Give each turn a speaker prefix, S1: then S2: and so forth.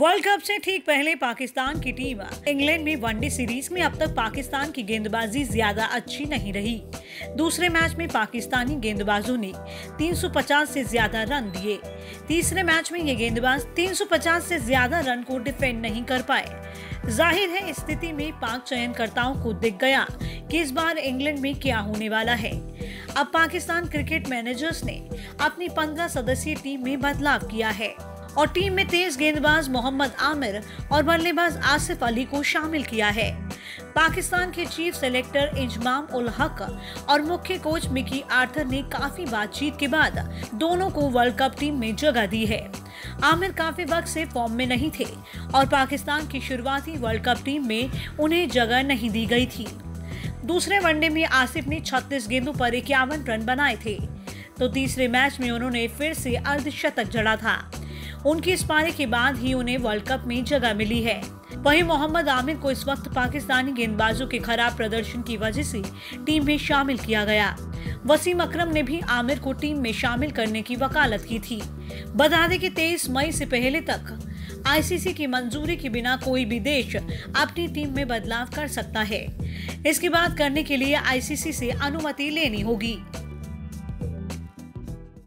S1: World cup से ठीक पहले पाकिस्तान की टीम इंग्लैंड में वनडे सीरीज़ में अब तक पाकिस्तान की गेंदबाजी ज़्यादा अच्छी नहीं रही। दूसरे मैच में पाकिस्तानी गेंदबाजों ने 350 से ज़्यादा रन दिए। तीसरे मैच में ये गेंदबाज 350 से ज़्यादा रन को डिफेंड नहीं कर पाए। ज़ाहिर है स्थिति में पाक चयनकर्ताओं को दिख गया कि इस बार इंग्लैंड में क्या होने वाला है। अब पाकिस्तान क्रिकेट मैनेजर्स ने अपनी 15 सदस्यीय टीम में बदलाव किया है। और टीम में तेज गेंदबाज मोहम्मद आमिर और बल्लेबाज आसिफ अली को शामिल किया है। पाकिस्तान के चीफ सेलेक्टर इंजमाम उल हक और मुख्य कोच मिकी आर्थर ने काफ़ी बातचीत के बाद दोनों को वर्ल्ड कप टीम में जगह दी है। आमिर काफ़ी वक्त से फॉर्म में नहीं थे और पाकिस्तान की शुरुआती वर्ल्ड कप टीम में उन्हें जगह नहीं दी गई थी। दूसरे वनडे में आसिफ ने 36 गेंदों पर इक्यावन रन बनाए थे। तो तीसरे मैच में उन्होंने फिर से अर्धशतक जड़ा था। उनकी इस पारी के बाद ही उन्हें वर्ल्ड कप में जगह मिली है। वहीं मोहम्मद आमिर को इस वक्त पाकिस्तानी गेंदबाजों के खराब प्रदर्शन की वजह से टीम में शामिल किया गया। वसीम अकरम ने भी आमिर को टीम में शामिल करने की वकालत की थी। बता दें कि 23 मई से पहले तक आईसीसी की मंजूरी के बिना कोई भी देश अपनी टीम में बदलाव कर सकता है। इसकी बात करने के लिए आईसीसी से अनुमति लेनी होगी।